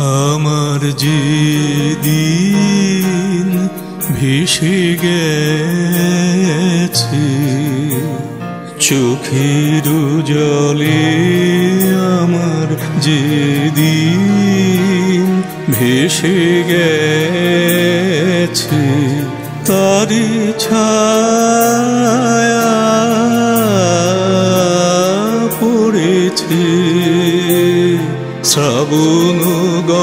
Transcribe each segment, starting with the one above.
আমার যে দিন ভেসে গেছে, চোখের জলে আমার যে দিন ভেসে গেছে, তারি পড়েছে। শ্রাবণ গগন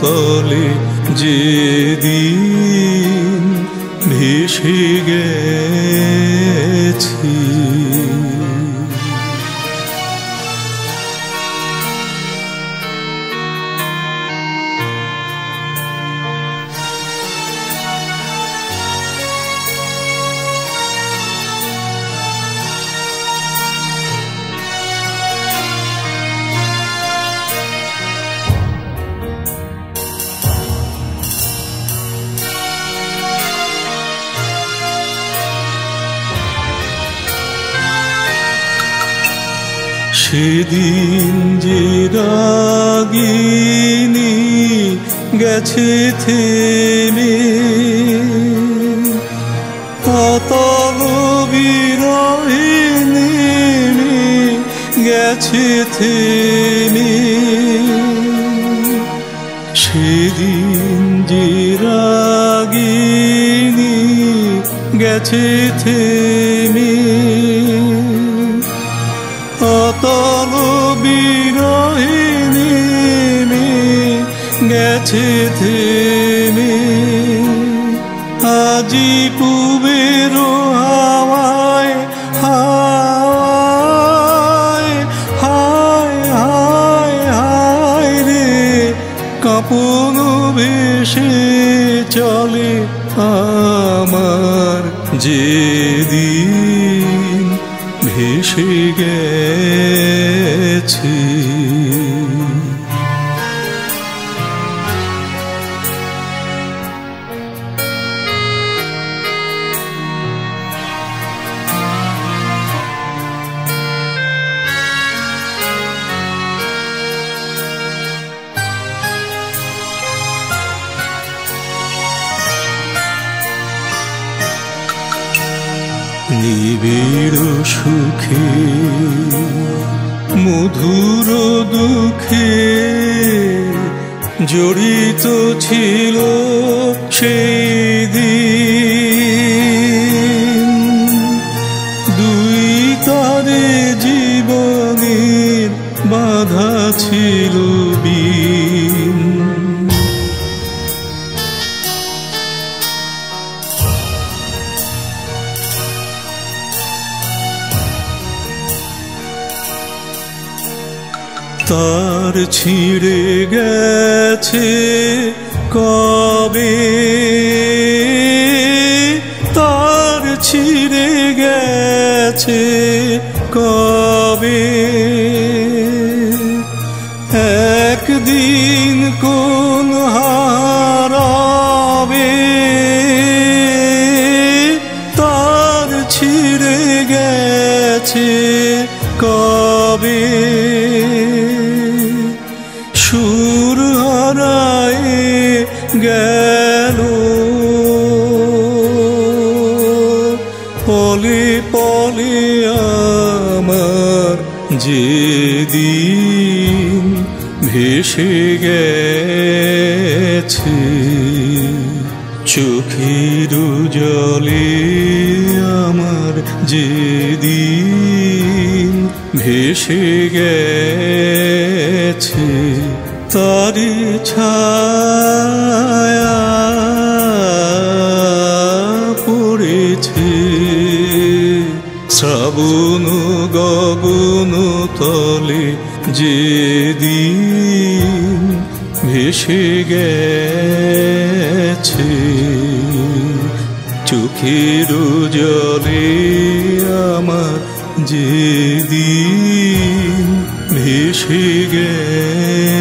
তলে যে দিন ভেসে গেছি। সেদিন যে রাগিনী গেছে থেমে গেছে থেমে। সেদিন যে রাগিনী গেছে থেমে অতল বিরহিনী গেছে থেমে। আজি পুবের হাওয়ায় হাওয়ায়, হায় হায় হায় রে, কাপন ভেসে চলে আমার যে ভেসে গেছে। নিবিড় সুখে মধুর দুঃখে জড়িত ছিল সেই দিন দুই তারে জীবনের বাধা ছিল তার ছিঁড়ে গেছে কবে? তার ছিঁড়ে গেছে কবে? একদিন কোন আমার যে দিন ভেসে গেছে, চোখের জলে আমার যে দিন ভেসে গেছে, তারি ছায়া পড়েছে। শ্রাবণ গগন তলে যে দিন ভেসে গেছে চোখের জলে আমার যে দিন ভেসে গেছি।